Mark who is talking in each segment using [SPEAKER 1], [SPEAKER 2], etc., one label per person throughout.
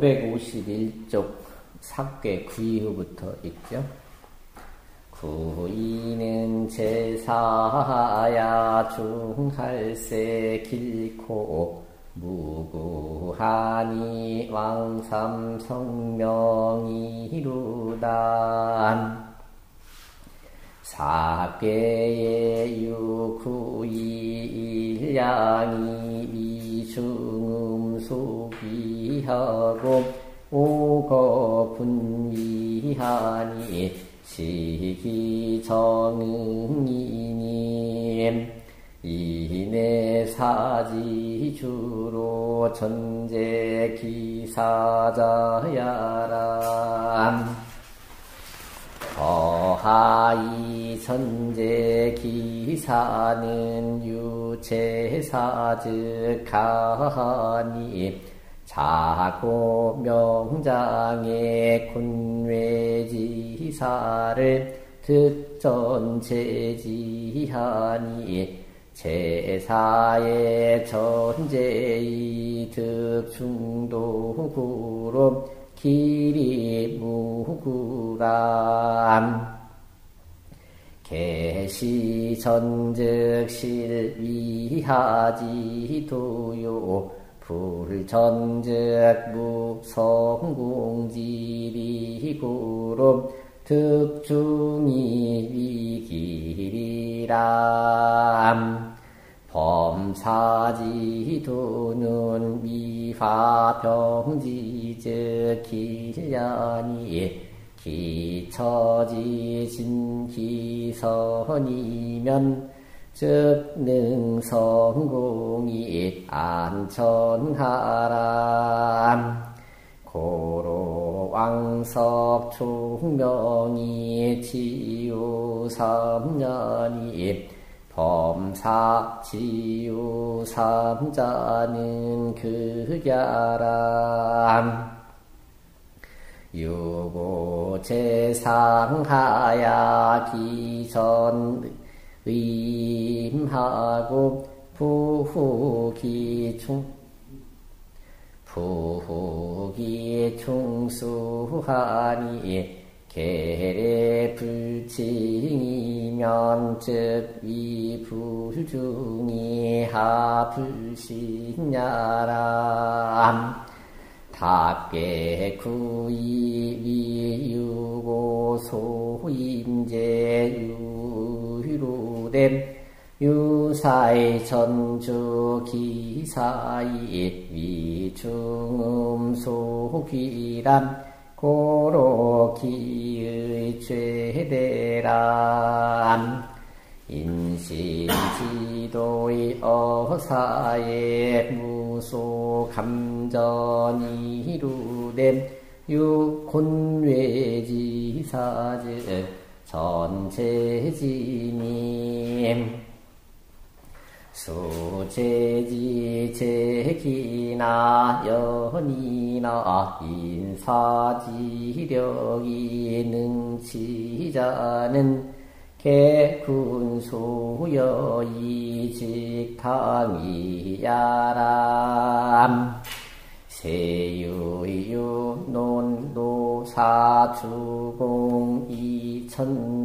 [SPEAKER 1] 551쪽 삭괴 구이후부터 있죠. 구이는 제사야 중할세 길코 무구하니 왕삼성명이루단 사계의 유구이 일양이 이 중음소비하고 오거분위하니 시기정응이님 이내 사지주로 전제 기사자야람 어하이 선제 기사는 유체사즉하니 자고 명장의 군외지사를 득전체지하니 제사의 전제의 득중도구로 길이 무구람 개시 전즉 실 위하지도요. 불전즉 무성공지리구름 득중이 위기리람. 범사지도는 미화병지즉 길련이 기처지진 기선이면 즉 능성공이 안천하람. 고로 왕섭 총명이 지우삼년이 범사 지유 삼자는 극야람 유고 제상하야 기전 의임하고 부후기충 부후기충수하니 계례 불칭이면 즉 위불중이 하불신야람 답계 구이 위유고 소임제 유유로됨 유사의 전주 기사이 위중음 소기람 고로 기의 죄대람 인신지도의 어사의 무 소 감전이루됨. 육혼외지사즉 전체지님. 수제지 제기나 연이나 인사지력이 능치자는 개군소여이 직탕이야람. 세유유 논도 사주공 이천자예약에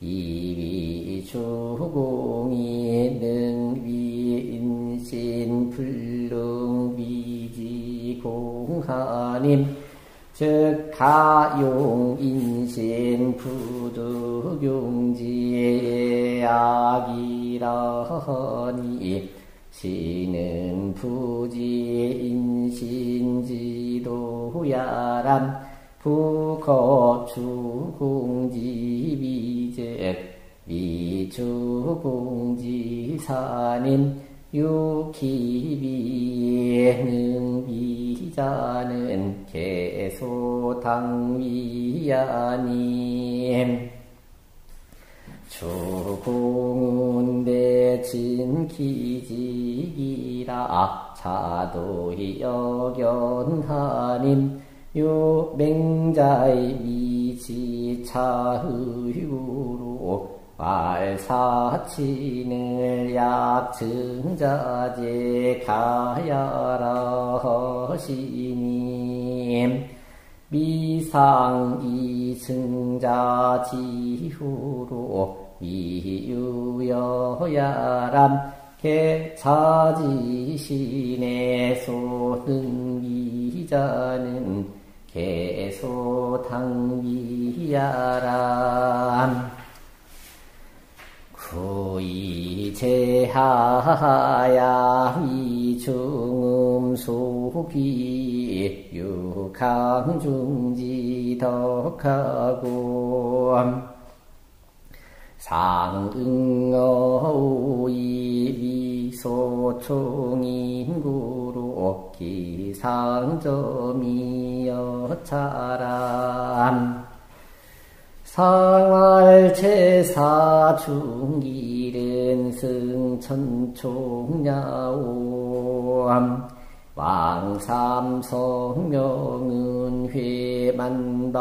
[SPEAKER 1] 이위주공이 능위인신 불능위지공하님 즉 가용인신 부득용지의 악이라니 시는 부지인신지도야람 부거주공지비즉 미주공지사님 유기비에는 비자는 개소당위야님 주공은 대진기지기라 자도히 여견하님 유맹자의 미지차의유로 발사친을 약증자제 가야라 하시니 미상 이승자 지후로 이유여야람 개차지신의 소능기자는 개소당기야람 구이 제하야 이중음속이 육항중지 덕하고 상응어우이 미소총인구로 기상점이여차람 상활제사 중길은 승천총야오암 왕삼성명은 회만방야라.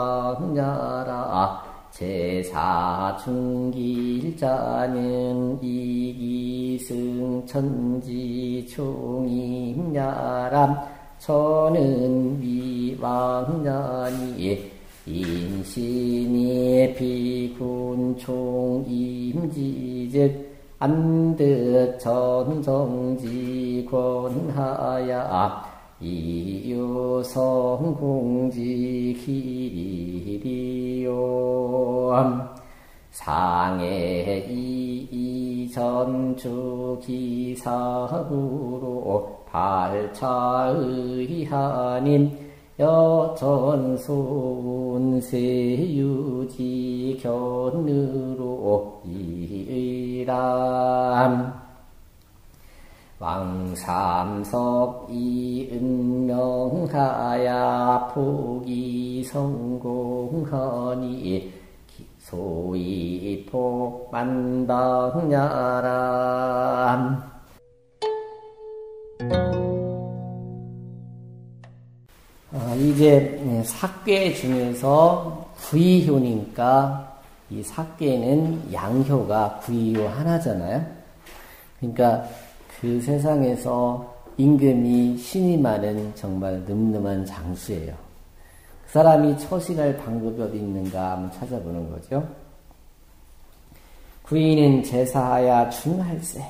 [SPEAKER 1] 제사 중길자는 이기승천지 총임야람. 저는 위왕야니 인신이 비군총 임지즉 안득 전정지 권하야. 이유성공지 기리요. 상해 이전주 기사구로 발차의하님 여전소운세유지 견으로 이의람 왕삼석 이은명하야 포기 성공하니 소위 폭만방야람 어, 이제 사괴 중에서 구이효니까 이 사괴는 양효가 구이효 하나잖아요. 그러니까 그 세상에서 임금이 신이 많은 정말 늠름한 장수예요. 그 사람이 처신할 방법이 어디 있는가 한번 찾아보는 거죠. 구이는 제사하야 중할세.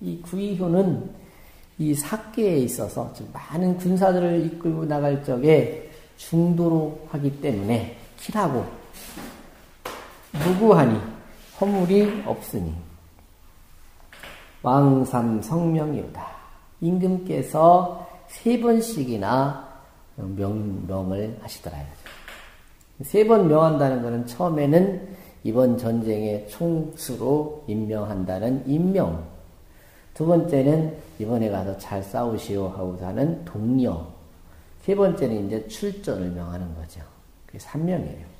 [SPEAKER 1] 이 구이효는 이 사계에 있어서 많은 군사들을 이끌고 나갈 적에 중도로 하기 때문에 키라고 무구하니 허물이 없으니 왕삼 성명이오다. 임금께서 세 번씩이나 명, 명을 하시더라. 세 번 명한다는 것은 처음에는 이번 전쟁의 총수로 임명한다는 임명. 두 번째는 이번에 가서 잘 싸우시오 하고사는 동료. 세 번째는 이제 출전을 명하는 거죠. 그게 3명이에요.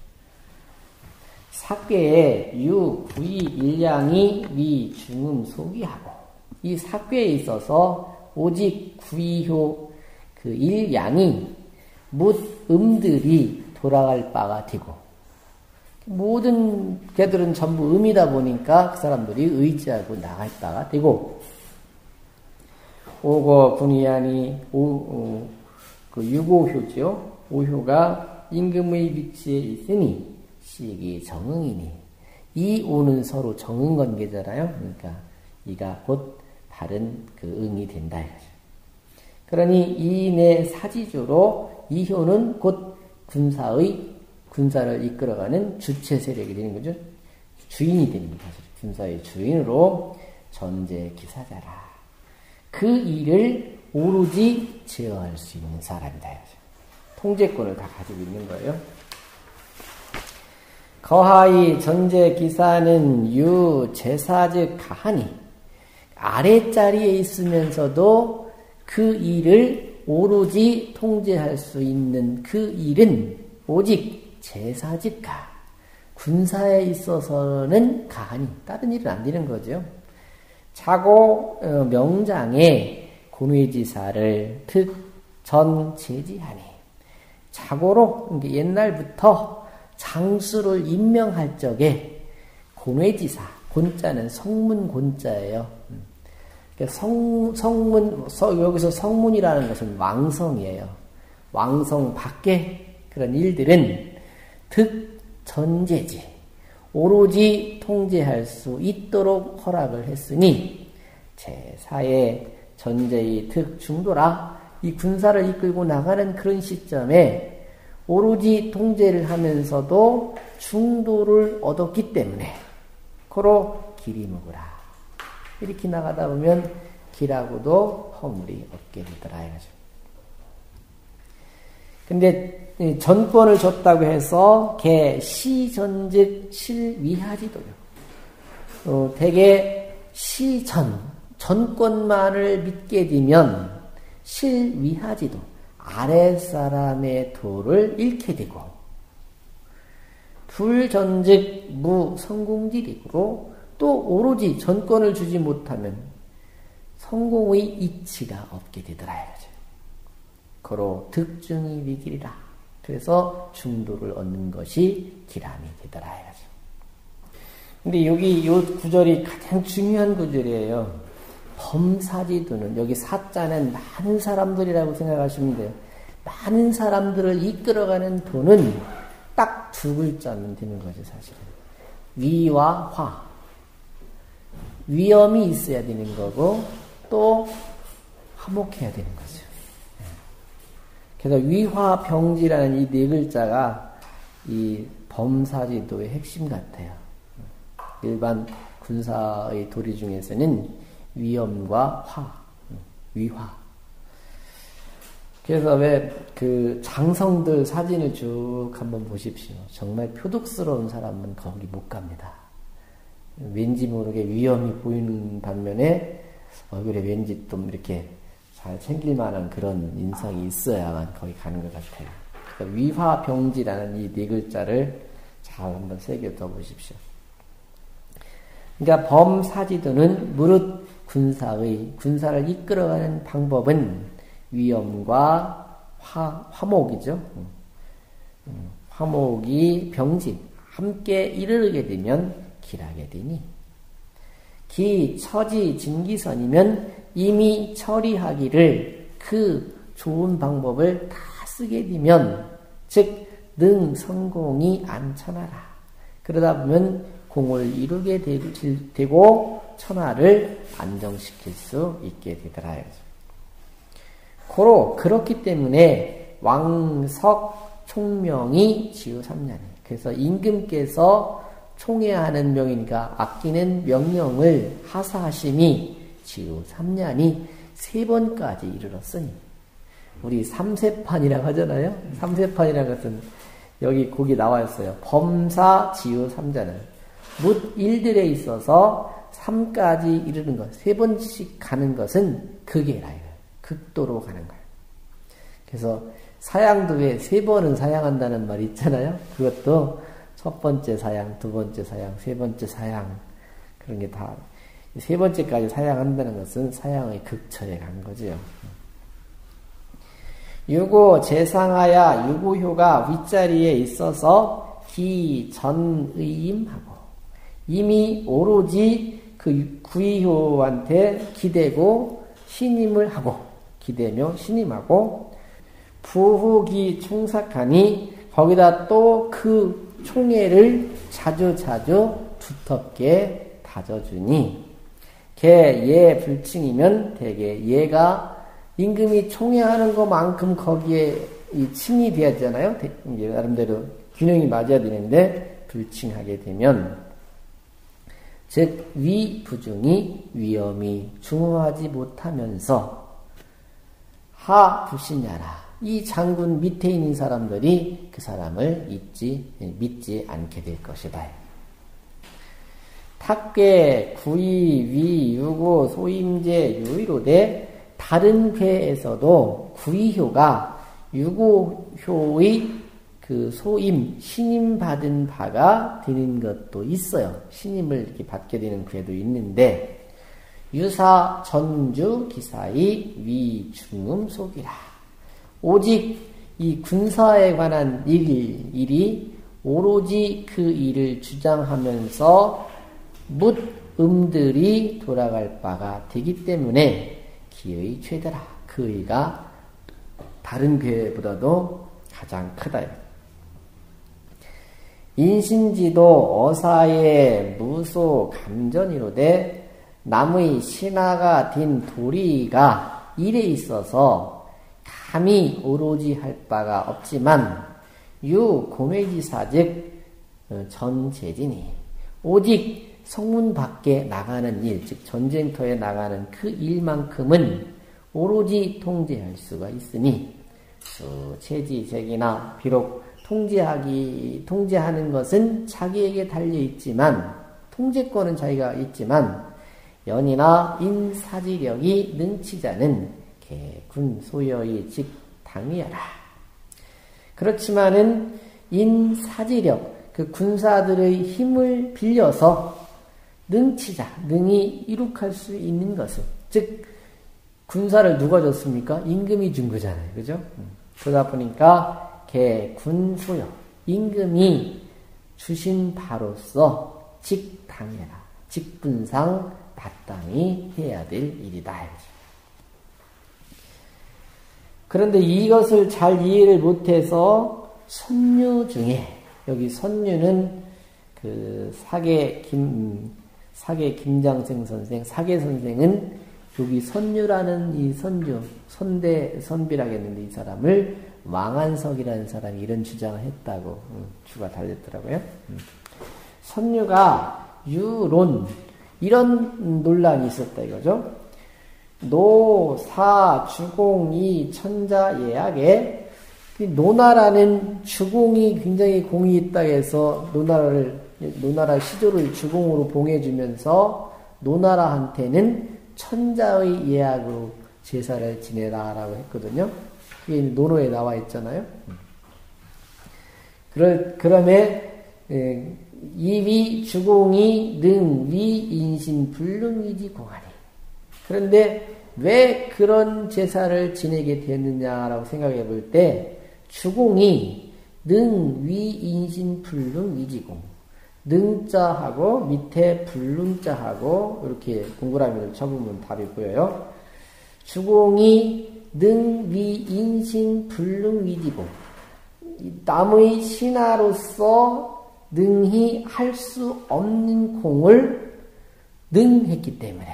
[SPEAKER 1] 사괴에 유, 구이, 일량이 위, 중음, 소기하고 이 사괴에 있어서 오직 구이효 그 일양이 못 음들이 돌아갈 바가 되고 모든 개들은 전부 음이다 보니까 그 사람들이 의지하고 나갈 바가 되고 오고 군이하니 오, 어, 그 유고효죠. 오효가 임금의 위치에 있으니 시기 정응이니 이 오는 서로 정응 관계잖아요. 그러니까 이가 곧 다른 그 응이 된다. 그러니 이내 사지주로 이 효는 곧 군사의 군사를 이끌어가는 주체 세력이 되는 거죠. 주인이 되는 거죠. 군사의 주인으로 전제 기사자라. 그 일을 오로지 제어할 수 있는 사람이다. 통제권을 다 가지고 있는 거예요. 거하이 전제 기사는 유 제사즉 가하니 아래자리에 있으면서도 그 일을 오로지 통제할 수 있는 그 일은 오직 제사직가 군사에 있어서는 가하니 다른 일은 안 되는 거죠. 자고 어, 명장에 고뇌지사를 특전 제지하니 자고로 옛날부터 장수를 임명할 적에 고뇌지사 곤자는 성문 곤자예요. 음. 그러니까 성, 성문, 서, 여기서 성문이라는 것은 왕성이에요. 왕성 밖에 그런 일들은 득 전제지. 오로지 통제할 수 있도록 허락을 했으니 제4의 전제의 특 중도라 이 군사를 이끌고 나가는 그런 시점에 오로지 통제를 하면서도 중도를 얻었기 때문에 코로 길이 먹으라. 이렇게 나가다 보면 길하고도 허물이 없게 되더라 이거죠. 근데 전권을 줬다고 해서 개 시전즉 실위하지도요. 어, 대개 시전 전권만을 믿게 되면 실위하지도 아랫사람의 도를 잃게 되고 불전즉 무성공지리로 또 오로지 전권을 주지 못하면 성공의 이치가 없게 되더라 이 거로 득증이 위길이라. 그래서 중도를 얻는 것이 기람이 되더라. 근데 여기 요 구절이 가장 중요한 구절이에요. 범사지도는 여기 사자는 많은 사람들이라고 생각하시면 돼요. 많은 사람들을 이끌어가는 도는 딱 두 글자면 되는 거죠, 사실은. 위와 화. 위험이 있어야 되는 거고, 또 화목해야 되는 거죠. 예. 그래서 위화병지라는 이 네 글자가 이 범사지도의 핵심 같아요. 일반 군사의 도리 중에서는 위험과 화, 위화. 그래서 왜 그 장성들 사진을 쭉 한번 보십시오. 정말 표독스러운 사람은 거기 못 갑니다. 왠지 모르게 위험이 보이는 반면에 얼굴에 왠지 좀 이렇게 잘 챙길 만한 그런 인상이 있어야만 거기 가는 것 같아요. 그러니까 위화병지라는 이 네 글자를 잘 한번 새겨둬 보십시오. 그러니까 범사지도는 무릇 군사의 군사를 이끌어가는 방법은 위험과 화, 화목이죠. 음, 화목이 병진 함께 이르게 되면 길하게 되니 기 처지 진기선이면 이미 처리하기를 그 좋은 방법을 다 쓰게 되면 즉 능 성공이 안천하라. 그러다 보면 공을 이루게 되고 천하를 안정시킬 수 있게 되더라. 고로 그렇기 때문에 왕석 총명이 지우 3년. 그래서 임금께서 총애하는 명이니까 아끼는 명령을 하사하심이 지우 3년이 세 번까지 이르렀으니 우리 3세판이라고 하잖아요. 3세판이라는 것은 여기 거기 나와 있어요. 범사 지우 3자는 묻 일들에 있어서 3까지 이르는 것, 세 번씩 가는 것은 그게라. 극도로 가는 거예요. 그래서 사양도 왜 세 번은 사양한다는 말이 있잖아요. 그것도 첫 번째 사양, 두 번째 사양, 세 번째 사양 그런 게 다 세 번째까지 사양한다는 것은 사양의 극처에 간 거죠. 유고 재상하야 유고효가 윗자리에 있어서 기전의임하고 이미 오로지 그 구이효한테 기대고 신임을 하고 기대며 신임하고 부후기 총삭하니 거기다 또 그 총애를 자주 자주 두텁게 다져주니 개 예 불칭이면 대개 얘가 임금이 총애하는 것만큼 거기에 이 칭이 되었잖아요. 이제 나름대로 균형이 맞아야 되는데 불칭하게 되면 즉 위부중이 위험이 중후하지 못하면서 하부신야라. 이 장군 밑에 있는 사람들이 그 사람을 잊지, 믿지 않게 될 것이다. 탁괴, 구이, 위, 유고, 소임제, 유의로대 다른 괴에서도 구이효가 유고효의 그 소임, 신임 받은 바가 되는 것도 있어요. 신임을 이렇게 받게 되는 괴도 있는데, 유사 전주 기사의 위중음 속이라. 오직 이 군사에 관한 일, 일이 오로지 그 일을 주장하면서 묻 음들이 돌아갈 바가 되기 때문에 기의 최대라. 그 의가 다른 교회보다도 가장 크다. 인신지도 어사의 무소 감전이로되 남의 신하가 딘 도리가 일에 있어서 감히 오로지 할 바가 없지만 유 고매지사즉 어, 전재진이 오직 성문 밖에 나가는 일, 즉 전쟁터에 나가는 그 일만큼은 오로지 통제할 수가 있으니 체지색이나 비록 통제하기 통제하는 것은 자기에게 달려 있지만 통제권은 자기가 있지만 연이나 인사지력이 능치자는 개군 소여의 즉 당위하라. 그렇지만은 인사지력 그 군사들의 힘을 빌려서 능치자 능히 이룩할 수 있는 것은 즉 군사를 누가 줬습니까? 임금이 준 거잖아요, 그죠? 그러다 보니까 개, 군, 소요. 임금이 주신 바로서 직당해라. 직분상 마땅히 해야 될 일이다. 그런데 이것을 잘 이해를 못해서 선유 중에 여기 선유는 그 사계 김 사계 김장생 선생 사계 선생은 여기 선유라는 이 선유 선대 선비라겠는데 이 사람을 왕한석이라는 사람이 이런 주장을 했다고 주가 달렸더라고요. 선유가 유론 이런 논란이 있었다 이거죠. 노, 사, 주공이 천자 예악에 노나라는 주공이 굉장히 공이 있다 해서 노나라를 노나라 시조를 주공으로 봉해주면서 노나라한테는 천자의 예악으로 제사를 지내라라고 했거든요. 그게 노노에 나와 있잖아요. 그러, 그러면 예, 이위 주공이 능위 인신 불능이지 공하니. 그런데 왜 그런 제사를 지내게 됐느냐라고 생각해 볼 때 주공이 능위 인신 불능 위지 공 능자하고 밑에 불능자하고 이렇게 동그라미를 쳐보면 답이 보여요. 주공이 능위 인신 불능 위지고 남의 신하로서 능히 할 수 없는 공을 능했기 때문에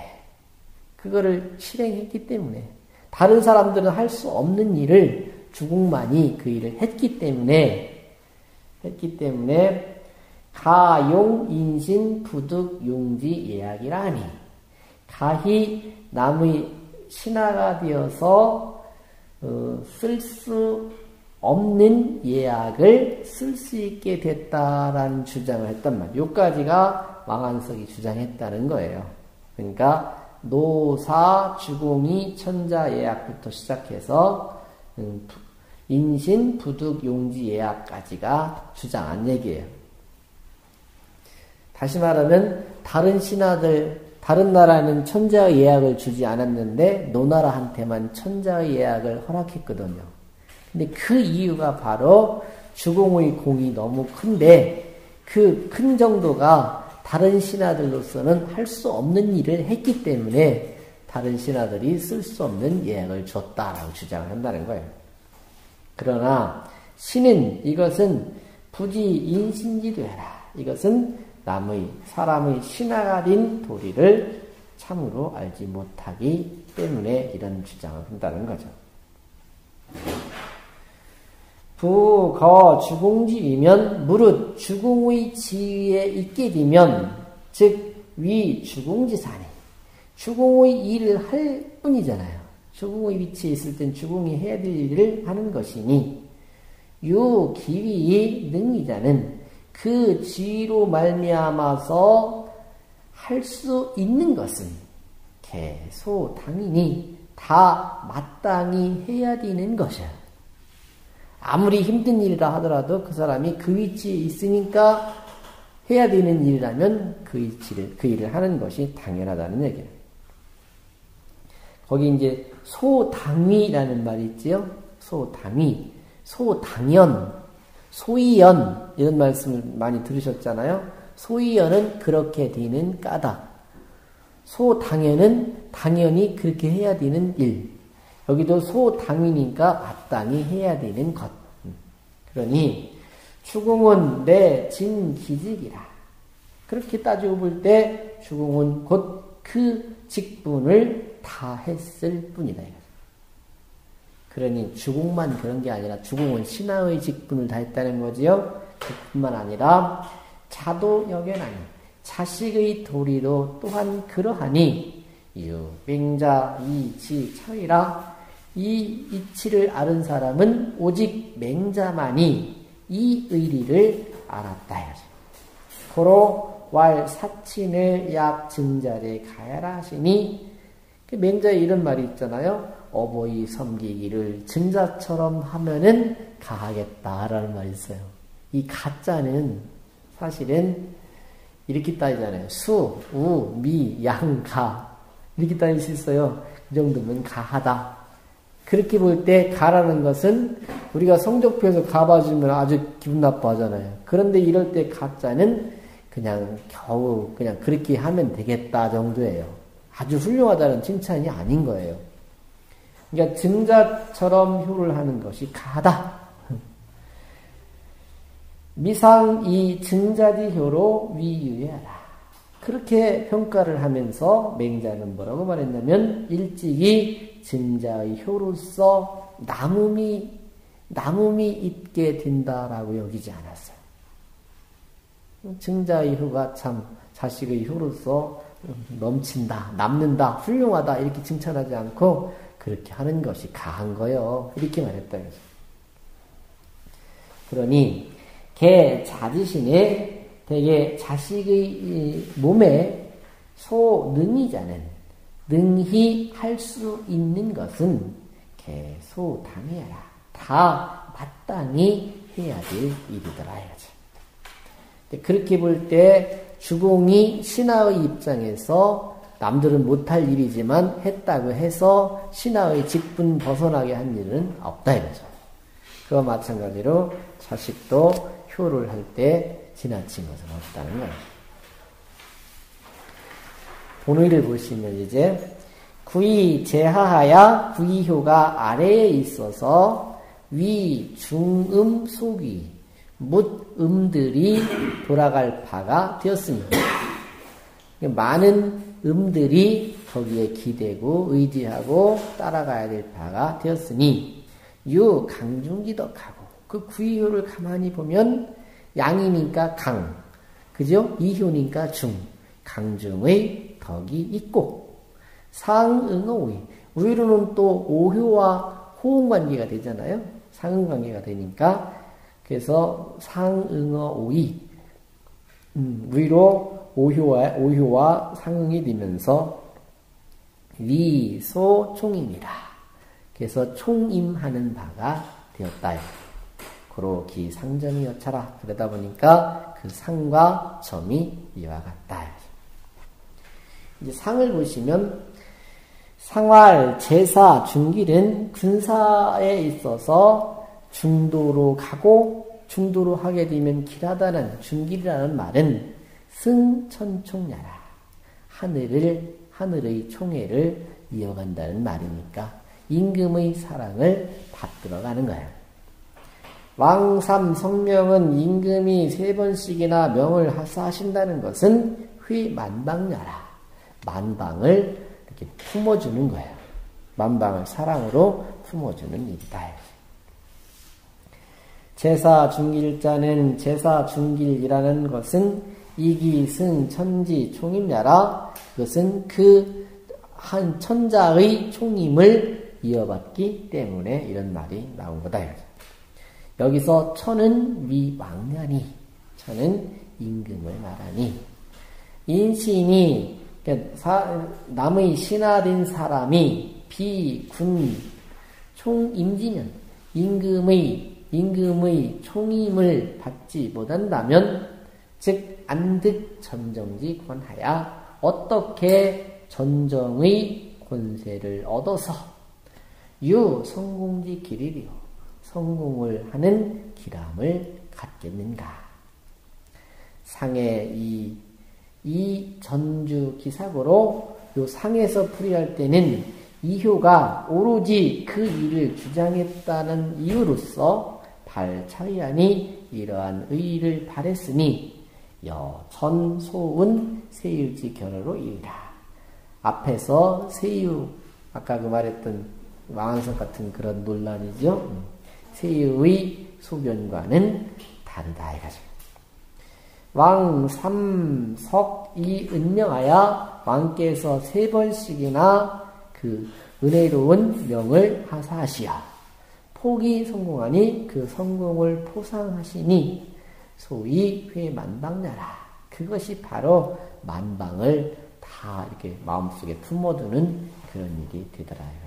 [SPEAKER 1] 그거를 실행했기 때문에 다른 사람들은 할 수 없는 일을 주공만이 그 일을 했기 때문에 했기 때문에 가용 인신 부득 용지 예약이라 하니 가히 남의 신하가 되어서 어, 쓸수 없는 예약을 쓸 수 있게 됐다라는 주장을 했단 말이에요. 요까지가 왕한석이 주장했다는 거예요. 그러니까 노사 주공이 천자 예약부터 시작해서 음, 인신 부득 용지 예약까지가 주장한 얘기예요. 다시 말하면 다른 신하들 다른 나라는 천자의 예약을 주지 않았는데 노나라한테만 천자의 예약을 허락했거든요. 근데 그 이유가 바로 주공의 공이 너무 큰데 그 큰 정도가 다른 신하들로서는 할 수 없는 일을 했기 때문에 다른 신하들이 쓸 수 없는 예약을 줬다라고 주장을 한다는 거예요. 그러나 신은 이것은 부지 인신지되라. 이것은 남의 사람의 신화가 된 도리를 참으로 알지 못하기 때문에 이런 주장을 한다는 거죠. 부, 거, 주공지이면 무릇 주공의 지위에 있게 되면 즉 위 주공지사니 주공의 일을 할 뿐이잖아요. 주공의 위치에 있을 땐 주공이 해야 될 일을 하는 것이니 유 기위 능이자는 그 지위로 말미암아서 할 수 있는 것은 개소 당연히 다 마땅히 해야 되는 것이야. 아무리 힘든 일이라 하더라도 그 사람이 그 위치에 있으니까 해야 되는 일이라면 그 위치를 그 일을 하는 것이 당연하다는 얘기예요. 거기 이제 소당위라는 말이 있지요. 소당위, 소당연, 소이연 이런 말씀을 많이 들으셨잖아요. 소이여는 그렇게 되는 까다. 소당연은 당연히 그렇게 해야 되는 일. 여기도 소당이니까 마땅히 해야 되는 것. 그러니 추궁은 내 진기직이라. 그렇게 따지고 볼 때 추궁은 곧 그 직분을 다 했을 뿐이다. 그러니 주공만 그런 게 아니라 주공은 신하의 직분을 다 했다는 거지요. 그뿐만 아니라 자도역연하니 자식의 도리도 또한 그러하니 유맹자 이치 차이라 이 이치를 아는 사람은 오직 맹자만이 이 의리를 알았다. 고로 왈 사친을 약 증자를 가야라 하시니 그 맹자에 이런 말이 있잖아요. 어버이 섬기기를 증자처럼 하면은 가하겠다라는 말이 있어요. 이 가짜는 사실은 이렇게 따지잖아요. 수, 우, 미, 양, 가. 이렇게 따질 수 있어요. 그 정도면 가하다. 그렇게 볼 때 가라는 것은 우리가 성적표에서 가봐주면 아주 기분 나빠하잖아요. 그런데 이럴 때 가짜는 그냥 겨우 그냥 그렇게 하면 되겠다 정도예요. 아주 훌륭하다는 칭찬이 아닌 거예요. 그러니까 증자처럼 효를 하는 것이 가다. 미상 이 증자지 효로 위유해라. 그렇게 평가를 하면서 맹자는 뭐라고 말했냐면 일찍이 증자의 효로서 남음이 남음이 있게 된다라고 여기지 않았어요. 증자의 효가 참 자식의 효로서 넘친다, 남는다, 훌륭하다 이렇게 칭찬하지 않고 그렇게 하는 것이 가한 거요. 이렇게 말했다. 그러니 개 자지신에 대개 자식의 몸에 소능이자는 능히 할 수 있는 것은 개소당해라. 다 마땅히 해야 될 일이더라. 그렇게 볼 때 주공이 신하의 입장에서 남들은 못할 일이지만 했다고 해서 신하의 직분 벗어나게 한 일은 없다 이거죠. 그와 마찬가지로 자식도 효를 할 때 지나친 것은 없다는 거예요. 본의를 보시면 이제 구이 제하하야 구이효가 아래에 있어서 위, 중음, 소귀, 묻음들이 돌아갈 바가 되었습니다. 많은 음들이 거기에 기대고 의지하고 따라가야 될 바가 되었으니 유 강중기덕하고 그 구이효를 가만히 보면 양이니까 강, 그죠? 이효니까 중, 강중의 덕이 있고 상응어 오이 우위로는 또 오효와 호응 관계가 되잖아요. 상응 관계가 되니까 그래서 상응어 오이 음, 위로 오효와, 오효와 상응이 되면서 위소 총입니다. 그래서 총임하는 바가 되었다. 고로 기 상점이 여차라. 그러다 보니까 그 상과 점이 이와 같다. 이제 상을 보시면 상활, 제사, 중길은 군사에 있어서 중도로 가고 중도로 하게 되면 길하다는 중길이라는 말은 승천총야라. 하늘을, 하늘의 총애를 이어간다는 말이니까 임금의 사랑을 받들어 가는 거야. 왕삼 성명은 임금이 세 번씩이나 명을 하사하신다는 것은 휘만방야라. 만방을 이렇게 품어주는 거야. 만방을 사랑으로 품어주는 일이다. 제사 중길자는 제사 중길이라는 것은 이기 승 천지 총임야라 그것은 그 한 천자의 총임을 이어받기 때문에 이런 말이 나온 거다. 여기서 천은 위망년이 천은 임금을 말하니 인신이 그러니까 남의 신하된 사람이 비군 총임지면 임금의 임금의 총임을 받지 못한다면 즉 안득 전정지 권하야 어떻게 전정의 권세를 얻어서 유 성공지 길이리요 성공을 하는 기람을 갖겠는가? 상의 이, 이 전주 기사고로 요 상에서 풀이할 때는 이효가 오로지 그 일을 주장했다는 이유로서 발차이하니 이러한 의의를 발했으니 여 전소은 세율지 결어로 이르라. 앞에서 세유 아까 그 말했던 왕한석 같은 그런 논란이죠. 세유의 소변과는 다르다 이거죠. 왕 삼석 이 은명하여 왕께서 세 번씩이나 그 은혜로운 명을 하사하시어 폭이 성공하니 그 성공을 포상하시니 소위 회만방나라 그것이 바로 만방을 다 이렇게 마음속에 품어두는 그런 일이 되더라 이거죠.